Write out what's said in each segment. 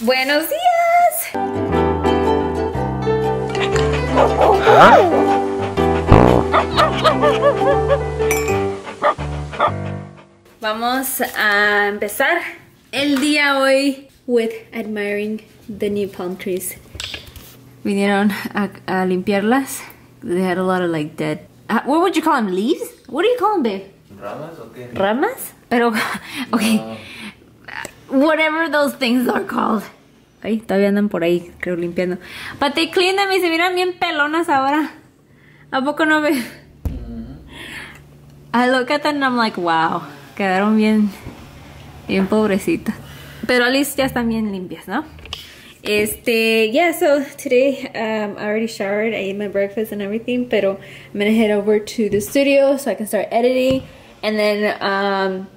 Buenos días. Vamos a empezar el día hoy with admiring the new palm trees. Vinieron a, a limpiarlas. They had a lot of like dead. Uh, what would you call them? Leaves? What do you call them, babe? ¿Ramas o qué? Ramas? Pero, okay. Whatever those things are called. Ay, todavía andan por ahí, creo, limpiando. But they clean them y se miran bien pelonas ahora. ¿A poco no ve? I look at them and I'm like, wow. Quedaron bien, bien pobrecitas. Pero at least ya están bien limpias, ¿no? Este, yeah, so today um, I already showered, I ate my breakfast and everything, pero I'm gonna head over to the studio so I can start editing. And then, um,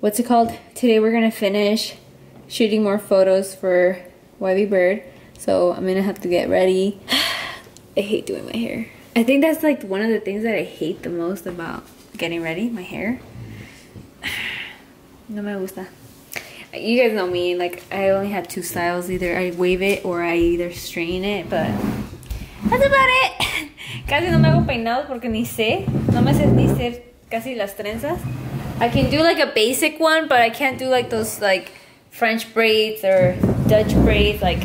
what's it called? Today we're gonna finish shooting more photos for YV Bird. So I'm gonna have to get ready. I hate doing my hair. I think that's like one of the things that I hate the most about getting ready, my hair. No me gusta. You guys know me, like I only have two styles. Either I wave it or I either straighten it, but that's about it. Casi no me hago peinados porque ni sé. No me sé ni ser casi las trenzas. I can do like a basic one, but I can't do like those like French braids or Dutch braids. Like,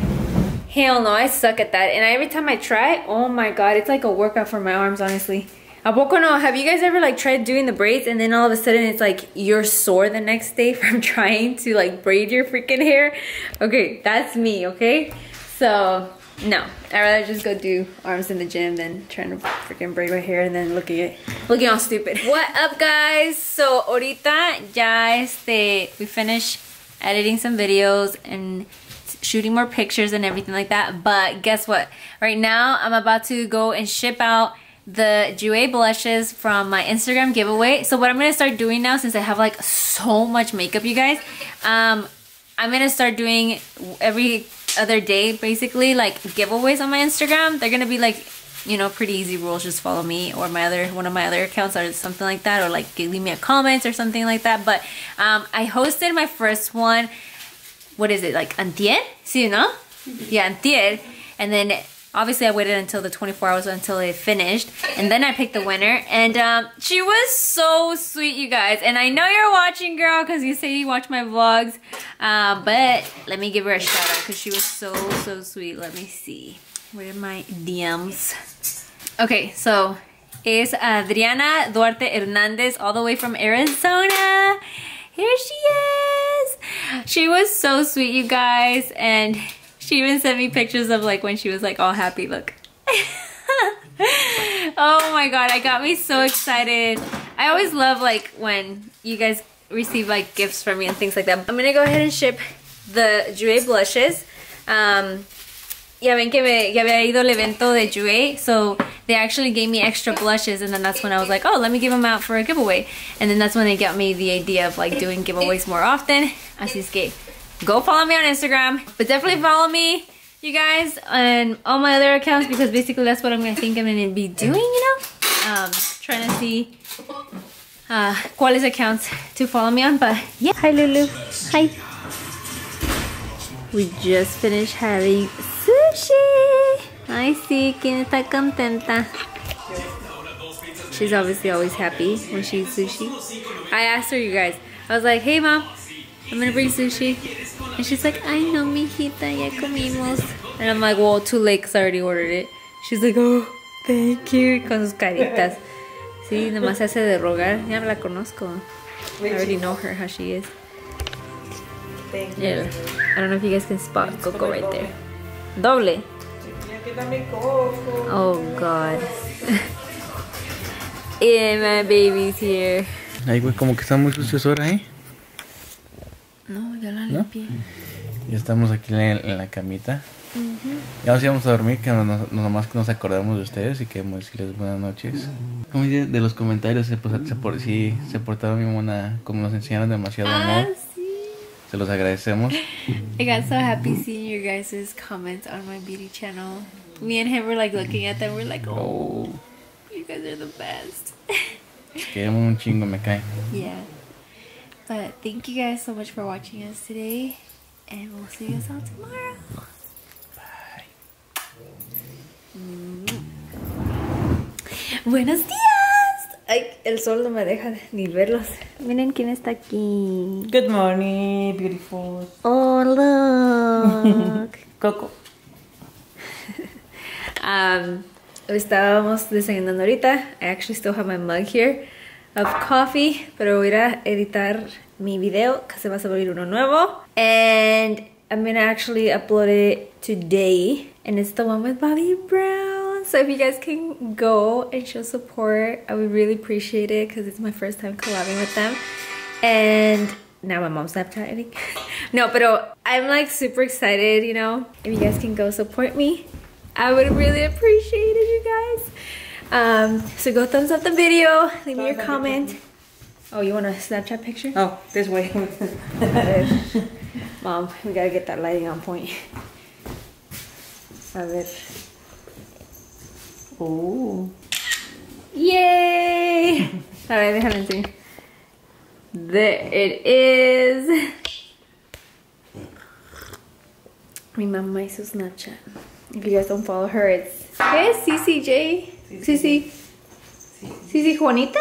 hell no, I suck at that. And every time I try, oh my god, it's like a workout for my arms, honestly. A no? Have you guys ever like tried doing the braids and then all of a sudden it's like you're sore the next day from trying to like braid your freaking hair? Okay, that's me, okay? So, no. I'd rather just go do arms in the gym than trying to freaking braid my hair and then looking at looking all stupid. What up guys? So ahorita ya este we finished editing some videos and shooting more pictures and everything like that. But guess what? Right now I'm about to go and ship out the Jouer blushes from my Instagram giveaway. So what I'm gonna start doing now, since I have like so much makeup, you guys, um, I'm gonna start doing every other day, basically, like giveaways on my Instagram. They're gonna be like, you know, pretty easy rules. Just follow me or my other one of my other accounts or something like that, or like leave me a comment or something like that. But um, I hosted my first one. What is it like? Antier? See, you know? Yeah, Antier. And then obviously I waited until the 24 hours until it finished and then I picked the winner and um, she was so sweet you guys and I know you're watching girl because you say you watch my vlogs uh, but let me give her a shout out because she was so so sweet let me see where are my DMs okay so is Adriana Duarte Hernandez all the way from Arizona here she is she was so sweet you guys and she even sent me pictures of like when she was like all happy. Look. oh my god, I got me so excited. I always love like when you guys receive like gifts from me and things like that. I'm gonna go ahead and ship the Jouer blushes. Um, ya ven que me, ya había ido el evento de Jouer, so they actually gave me extra blushes and then that's when I was like, oh, let me give them out for a giveaway. And then that's when they got me the idea of like doing giveaways more often. Así es que go follow me on Instagram. But definitely follow me, you guys, on all my other accounts because basically that's what I'm gonna think I'm gonna be doing, you know? Um, trying to see uh, cuáles accounts to follow me on. But yeah, hi Lulu. Hi. We just finished having sushi. I see, ¿quién está contenta? She's obviously always happy when she eats sushi. I asked her, you guys. I was like, hey mom, I'm gonna bring sushi. And she's like, I know, mijita, ya comimos. And I'm like, well, too late because I already ordered it. She's like, oh, thank you. Con sus caritas. Sí, nomás se hace de rogar. Ya la conozco. I already know her, how she is. Thank you. Yeah. I don't know if you guys can spot Coco right there. Doble. Aquí también coco. Oh, God. yeah, my baby's here. Ay, güey, como que están muy sucios ahora, ¿eh? No, ya la ¿No? limpié. Ya estamos aquí en, en la camita. Ya nos íbamos a dormir, que no, no- nomás que nos acordamos de ustedes y queremos decirles buenas noches. Como dice, de los comentarios, se, pues, se, por, sí, se portaron bien buena, como nos enseñaron demasiado Ah, amor. sí. Se los agradecemos. I got so happy seeing your guys' comments on my beauty channel. Me and him were like looking at them. We're like, oh, you guys are the best. un chingo, me cae. yeah. But thank you guys so much for watching us today. And we'll see you guys all tomorrow. Bye. Buenos días. Ay, el sol no me deja ni verlos. Miren quién está aquí. Good morning, beautiful. Oh, look. Coco. um, estábamos desayunando ahorita. I actually still have my mug here of coffee, pero voy a editar mi video que se va a subir uno nuevo. And I'm gonna actually upload it today. And it's the one with Bobbi Brown. So if you guys can go and show support, I would really appreciate it because it's my first time collabing with them. And now my mom's Snapchatting. no, but I'm like super excited, you know. If you guys can go support me, I would really appreciate it, you guys. Um, so go thumbs up the video, leave me your comment. Oh, you want a Snapchat picture? Oh, this way. Mom, we gotta get that lighting on point. A ver. oh. Yay! A ver, déjame enseñar. There it is. Mi mamá hizo Snapchat. If you guys don't follow her, it's ¿Qué es CCJ? CC CC Juanita?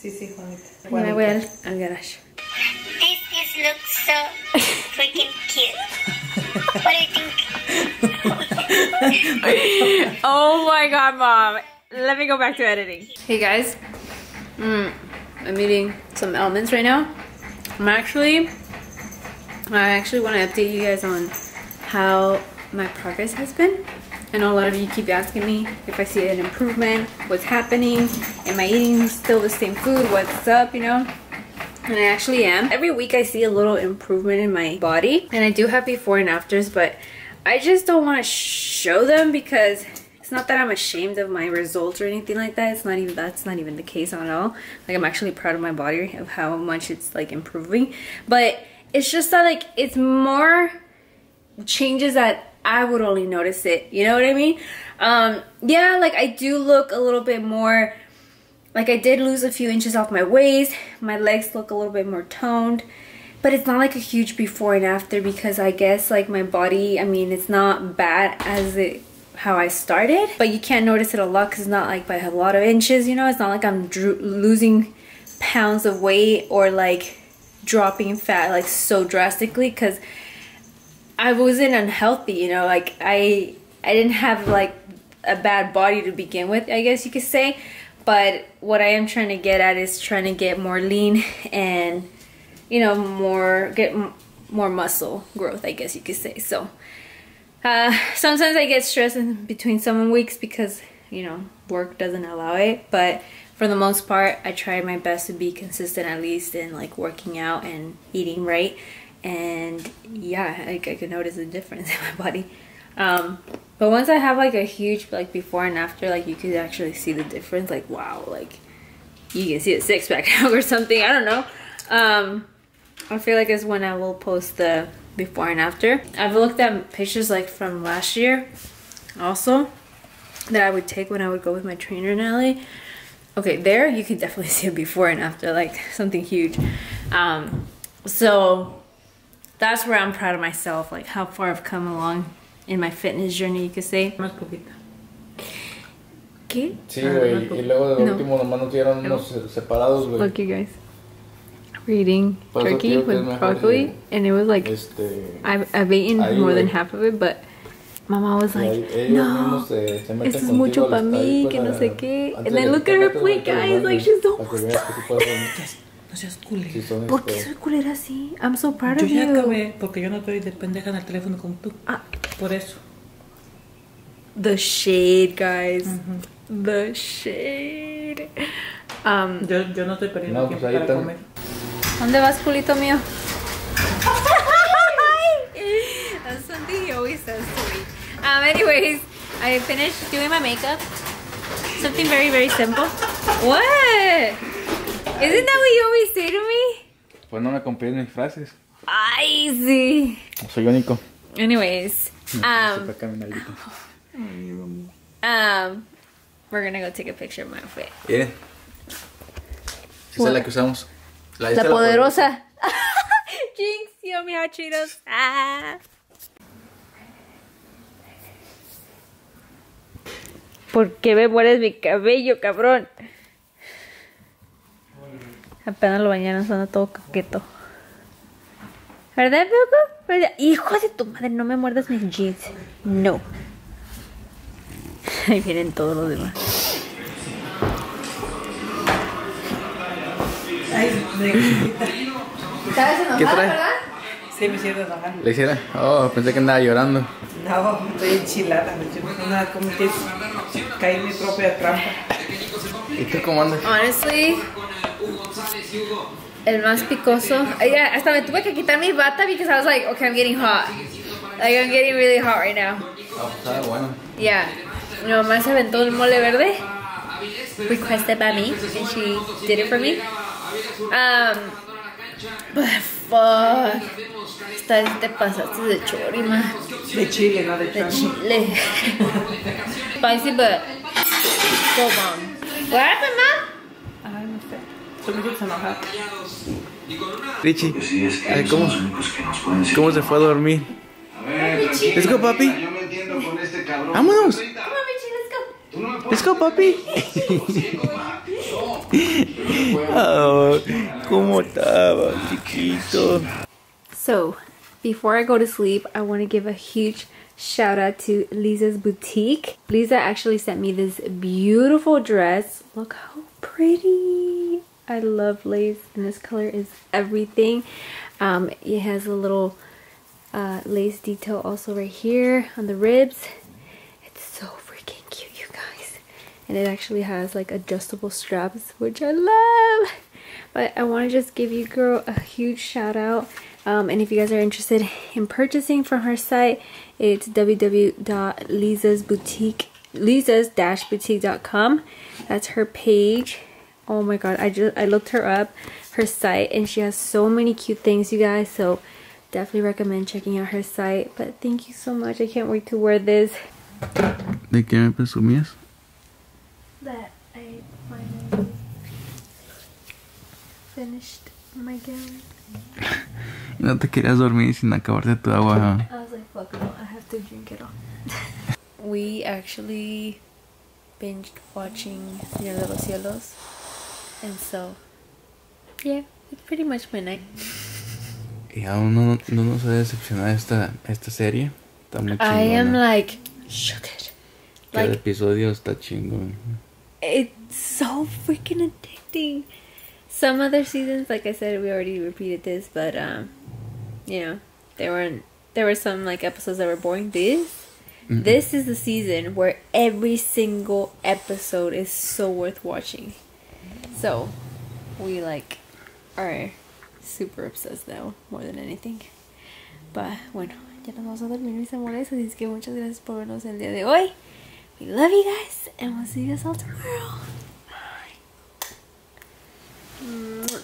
Sí, sí, Juanita. Ya me voy al, al garage. This is looks so freaking cute. what do you think? oh my god, mom. Let me go back to editing. Hey guys, mm, I'm eating some almonds right now. I'm actually, I actually want to update you guys on how my progress has been. I know a lot of you keep asking me if I see an improvement, what's happening, am I eating still the same food, what's up, you know? And I actually am. Every week I see a little improvement in my body. And I do have before and afters, but I just don't want to show them because it's not that I'm ashamed of my results or anything like that. It's not even that's not even the case at all. Like I'm actually proud of my body of how much it's like improving. But it's just that like it's more changes that I would only notice it. You know what I mean? Um yeah, like I do look a little bit more like I did lose a few inches off my waist. My legs look a little bit more toned. But it's not like a huge before and after because I guess like my body, I mean, it's not bad as it how I started. But you can't notice it a lot because it's not like by a lot of inches, you know? It's not like I'm losing pounds of weight or like dropping fat like so drastically because I wasn't unhealthy, you know, like I I didn't have like a bad body to begin with, I guess you could say. But what I am trying to get at is trying to get more lean and you know, more get more muscle growth, I guess you could say. So uh, sometimes I get stressed in between some weeks because you know work doesn't allow it, but for the most part, I try my best to be consistent at least in like working out and eating right. And yeah, I can notice a difference in my body. Um, but once I have like a huge like before and after, like you could actually see the difference. Like wow, like you can see a six pack or something. I don't know. Um, I feel like it's when I will post the before and after. I've looked at pictures like from last year also that I would take when I would go with my trainer in LA. Okay, there you can definitely see a before and after, like something huge. Um, so that's where I'm proud of myself, like how far I've come along in my fitness journey, you could say. Más poquita. ¿Qué? Sí, güey. Y luego de No. último nomás nos dieron unos separados, güey. Look, you guys. Eso turkey with broccoli, and it was like Este. I've, I've eaten Ahí, more than half of it, but Mama was like, ahí no, se, se es contigo mucho para mí, pues, que no a- sé qué. And then look at her plate, guys, like she's so No seas culé. Sí, ¿Por qué este, soy culera así? I'm so proud Yo of ya you. acabé porque yo no estoy de pendeja en el teléfono como tú. Ah. Por eso. The shade, guys. The shade. Um, Yo, yo no estoy perdiendo No, tiempo pues ahí para están. comer. ¿Dónde vas, culito mío? That's something he always says to me. Um, anyways, I finished doing my makeup. Something very, very simple. What? Isn't that what you always say to me? Pues no me compré mis frases. Ay, sí. Soy único. Anyways, um, um, we're gonna go take a picture of my outfit. Miren. Esa es la que usamos. La poderosa. Jinx, owe me Cheetos. Ah. ¿Por qué me mueres mi cabello, cabrón? Apenas lo bañaron, suena todo coqueto. ¿Verdad, Poco? ¿Verdad? Hijo de tu madre, no me muerdas mis jeans. No. Ahí vienen todos los demás. ¿Sabes ¿Qué trae? Sí, me hicieron enojar. ¿Le hiciera? Oh, pensé que andaba llorando. No, estoy enchilada. Una, como que caí en mi propia trampa. ¿Y tú cómo andas? Honestly, el más picoso. Yeah, hasta me tuve que quitar mi bata because I was like, okay, I'm getting hot. Like, I'm getting really hot right now. Ah, pues estaba bueno. Yeah. Mi mamá se aventó el mole verde. Requested by me, and she did it for me. Um, but fuck. Esta vez te pasaste de chorima. De chile, no de De chile. Spicy, but so bomb. What happened, ma? Ay, no sé. Richie, ay, ¿cómo, ¿cómo se fue a dormir? Let's go, papi. Yo no entiendo con este cabrón. Vámonos. Come on, Richie, let's go. Tú no me Let's go, papi. Oh, ¿Cómo estaba, chiquito? So, before I go to sleep, I want to give a huge shout out to Lisa's boutique. Lisa actually sent me this beautiful dress. Look how pretty. I love lace, and this color is everything. Um, it has a little uh, lace detail also right here on the ribs. It's so freaking cute, you guys. And it actually has like adjustable straps, which I love. But I want to just give you girl a huge shout out. Um, and if you guys are interested in purchasing from her site, it's www.lisasboutique lisas-boutique.com. That's her page. Oh my god, I just I looked her up, her site, and she has so many cute things, you guys. So definitely recommend checking out her site. But thank you so much. I can't wait to wear this. ¿De qué me presumías? That I finally finished my gown. No te querías dormir sin acabarte tu agua. I was like, fuck no, I have to drink it all. we actually binged watching Señor de los Cielos. And so, yeah, it's pretty much my night. Y aún no, no nos ha decepcionado esta, esta serie. Está muy chingona. I am like, shook Cada Like, episodio está chingón. It's so freaking addicting. Some other seasons, like I said, we already repeated this, but um, you know, there weren't there were some like episodes that were boring. This Mhm. this is the season where every single episode is so worth watching. So we like are super obsessed now more than anything. But bueno, ya nos vamos a dormir mis amores, así es que muchas gracias por vernos el día de hoy. We love you guys and we'll see you guys all tomorrow. Bye.